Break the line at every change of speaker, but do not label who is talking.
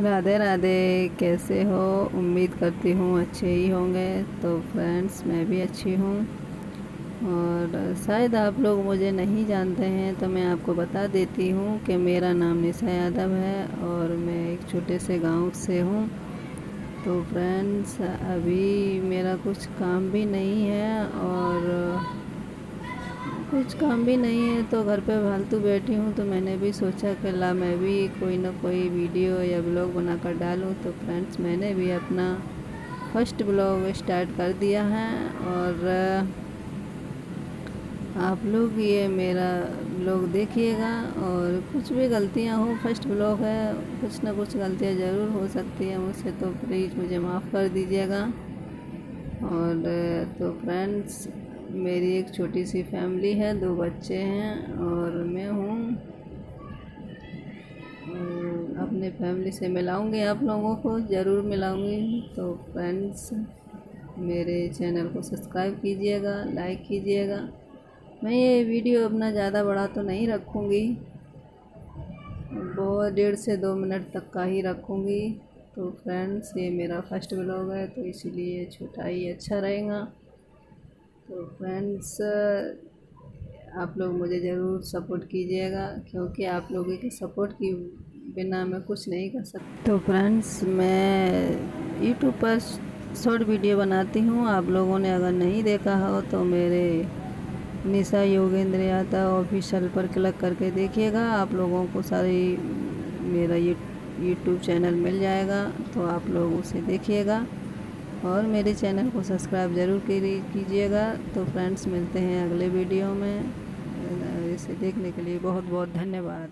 राधे राधे, कैसे हो? उम्मीद करती हूँ अच्छे ही होंगे। तो फ्रेंड्स मैं भी अच्छी हूँ। और शायद आप लोग मुझे नहीं जानते हैं तो मैं आपको बता देती हूँ कि मेरा नाम निशा यादव है और मैं एक छोटे से गाँव से हूँ। तो फ्रेंड्स अभी मेरा कुछ काम भी नहीं है और कुछ काम भी नहीं है तो घर पे फालतू बैठी हूँ तो मैंने भी सोचा कि ला मैं भी कोई ना कोई वीडियो या ब्लॉग बनाकर डालूँ तो फ्रेंड्स मैंने भी अपना फ़र्स्ट ब्लॉग स्टार्ट कर दिया है। और आप लोग ये मेरा ब्लॉग देखिएगा, और कुछ भी गलतियाँ हो, फ़र्स्ट ब्लॉग है, कुछ ना कुछ गलतियाँ ज़रूर हो सकती हैं मुझसे तो प्लीज़ मुझे माफ़ कर दीजिएगा। और तो फ्रेंड्स मेरी एक छोटी सी फैमिली है, दो बच्चे हैं और मैं हूँ। अपने फैमिली से मिलाऊँगी आप लोगों को, ज़रूर मिलाऊँगी। तो फ्रेंड्स, मेरे चैनल को सब्सक्राइब कीजिएगा, लाइक कीजिएगा। मैं ये वीडियो अपना ज़्यादा बड़ा तो नहीं रखूँगी, बहुत डेढ़ से दो मिनट तक का ही रखूँगी। तो फ्रेंड्स, ये मेरा फ़र्स्ट ब्लॉग है तो इसीलिए छोटा ही अच्छा रहेगा। तो फ्रेंड्स आप लोग मुझे ज़रूर सपोर्ट कीजिएगा, क्योंकि आप लोगों के सपोर्ट की बिना मैं कुछ नहीं कर सकती। तो फ्रेंड्स मैं यूट्यूब पर शॉर्ट वीडियो बनाती हूँ। आप लोगों ने अगर नहीं देखा हो तो मेरे निशा योगेंद्र यादव ऑफिशियल पर क्लिक करके देखिएगा। आप लोगों को सारी मेरा यूट्यूब चैनल मिल जाएगा तो आप लोग उसे देखिएगा। और मेरे चैनल को सब्सक्राइब ज़रूर कीजिएगा। तो फ्रेंड्स, मिलते हैं अगले वीडियो में। इसे देखने के लिए बहुत बहुत धन्यवाद।